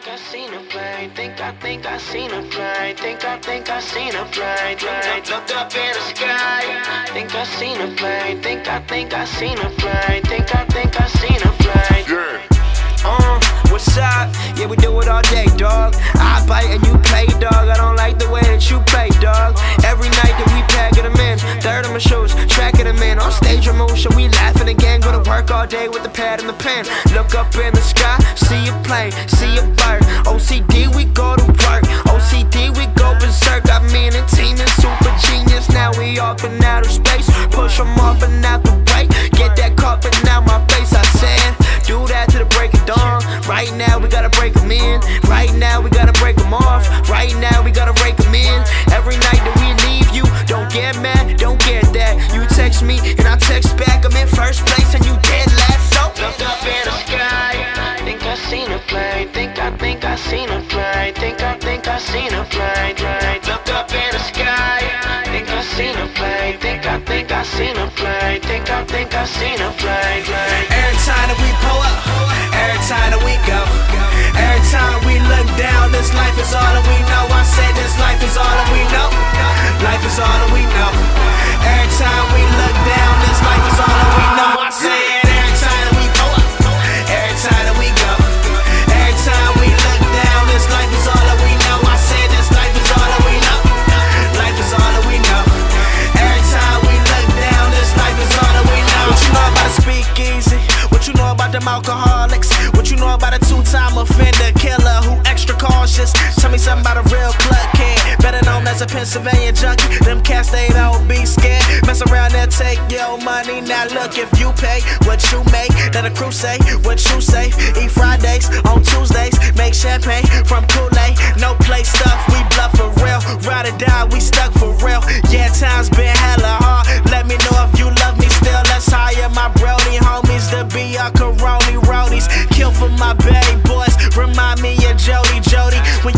think I seen a plane. Think I think I seen a plane. Think I think I seen a plane. Look up, looked up in the sky. Think I seen a plane. Think I think I seen a plane. Think I think I seen a plane. Yeah. Uh, what's up? Yeah, we do it all day, dog. I bite and you play, dog. I don't like the way that you play, dog. Every night that we pack it a man. Third of my shoes, tracking them in. On stage, emotion, we laughing again. Go to work all day with the pad and the pen. Look up in the sky see a plane, see a bird. OCD, we go to work. OCD, we go berserk. I mean, a team is super genius. Now we off in outer space. Push them off and out the way. Get that carpet out my face. I said, do that to the break of dawn. Right now, we gotta break them in. Right now, we gotta break them off. Right now, we gotta break them in. Every night that we leave you, don't get mad, don't get that. You text me Think I seen a plane. plane. Look up in the sky. Think I seen a plane. Think I think I seen a plane. Think I think I seen a plane. plane. Every time that we pull up, them alcoholics? What you know about a two-time offender killer who extra cautious? Tell me something about a real club kid, better known as a Pennsylvania junkie. Them cats they don't be scared. Mess around and take your money. Now look, if you pay what you make, then the crew say what you say. Eat Fridays on Tuesdays, make champagne from Kool-Aid. No macaroni roadies. Kill for my baby boys. Remind me of Jody Jody. When